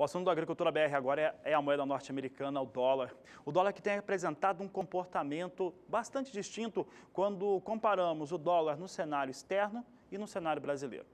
O assunto da Agricultura BR agora é, é a moeda norte-americana, o dólar. O dólar que tem apresentado um comportamento bastante distinto quando comparamos o dólar no cenário externo e no cenário brasileiro.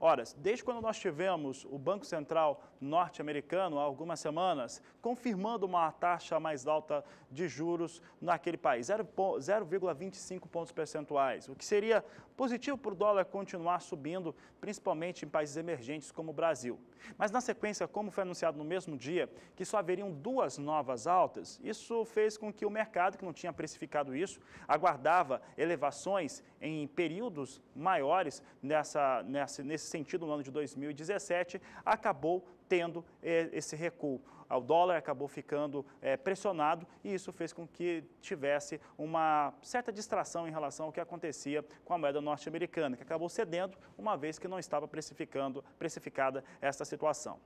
Ora, desde quando nós tivemos o Banco Central norte-americano, há algumas semanas, confirmando uma taxa mais alta de juros naquele país, 0,25 pontos percentuais, o que seria positivo para o dólar continuar subindo, principalmente em países emergentes como o Brasil. Mas na sequência, como foi anunciado no mesmo dia, que só haveriam duas novas altas, isso fez com que o mercado, que não tinha precificado isso, aguardava elevações em períodos maiores nessa, nessa, nesse sentido no ano de 2017, acabou tendo eh, esse recuo. O dólar acabou ficando é, pressionado e isso fez com que tivesse uma certa distração em relação ao que acontecia com a moeda norte-americana, que acabou cedendo, uma vez que não estava precificando, precificada esta situação.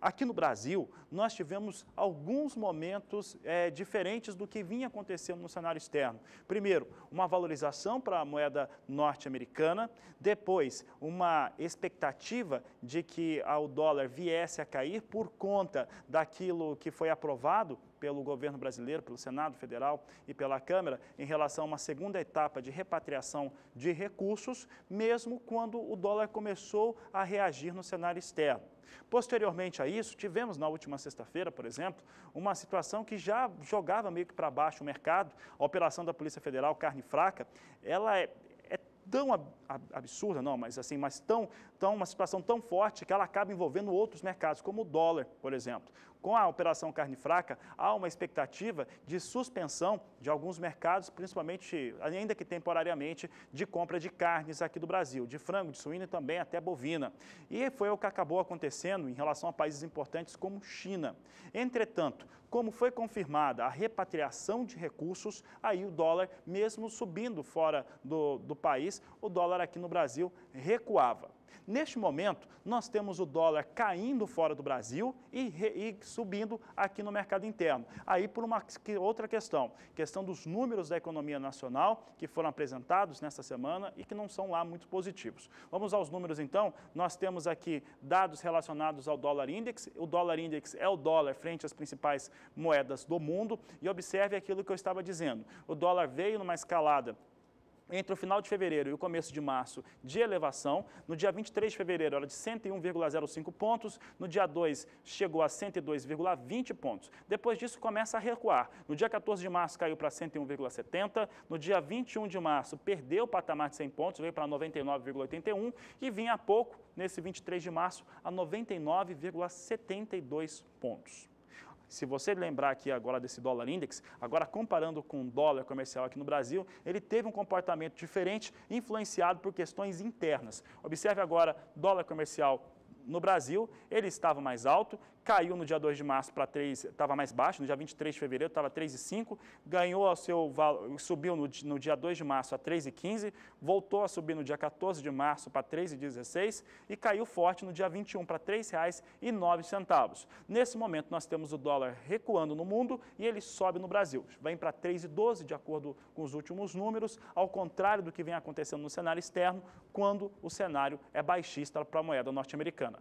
Aqui no Brasil, nós tivemos alguns momentos é, diferentes do que vinha acontecendo no cenário externo. Primeiro, uma valorização para a moeda norte-americana, depois, uma expectativa de que o dólar viesse a cair por conta daquilo que foi aprovado pelo governo brasileiro, pelo Senado Federal e pela Câmara em relação a uma segunda etapa de repatriação de recursos, mesmo quando o dólar começou a reagir no cenário externo. Posteriormente a isso, tivemos na última sexta-feira, por exemplo, uma situação que já jogava meio que para baixo o mercado, a operação da Polícia Federal Carne Fraca, ela é, tão absurda, não, mas assim, mas tão, tão, uma situação tão forte que ela acaba envolvendo outros mercados, como o dólar, por exemplo. Com a operação carne fraca, há uma expectativa de suspensão de alguns mercados, principalmente, ainda que temporariamente, de compra de carnes aqui do Brasil, de frango, de suíno e também até bovina. E foi o que acabou acontecendo em relação a países importantes como China. Entretanto, como foi confirmada a repatriação de recursos, aí o dólar, mesmo subindo fora do, do país, o dólar aqui no Brasil recuava. Neste momento, nós temos o dólar caindo fora do Brasil e, e, subindo aqui no mercado interno. Aí por uma outra questão, questão dos números da economia nacional que foram apresentados nesta semana e que não são lá muito positivos. Vamos aos números então. Nós temos aqui dados relacionados ao dólar index. O dólar index é o dólar frente às principais moedas do mundo e observe aquilo que eu estava dizendo. O dólar veio numa escalada entre o final de fevereiro e o começo de março de elevação. No dia 23 de fevereiro era de 101,05 pontos, no dia 2 chegou a 102,20 pontos. Depois disso começa a recuar. No dia 14 de março caiu para 101,70, no dia 21 de março perdeu o patamar de 100 pontos, veio para 99,81 e vinha há pouco, nesse 23 de março, a 99,72 pontos. Se você lembrar aqui agora desse dólar index, agora comparando com o dólar comercial aqui no Brasil, ele teve um comportamento diferente, influenciado por questões internas. Observe agora dólar comercial no Brasil, ele estava mais alto, caiu no dia 2 de março para 3, estava mais baixo, no dia 23 de fevereiro estava 3,5, ganhou seu subiu no, no dia 2 de março a 3,15, voltou a subir no dia 14 de março para 3,16 e caiu forte no dia 21 para R$ 3,09. Nesse momento nós temos o dólar recuando no mundo e ele sobe no Brasil, vem para 3,12 de acordo com os últimos números, ao contrário do que vem acontecendo no cenário externo, quando o cenário é baixista para a moeda norte-americana.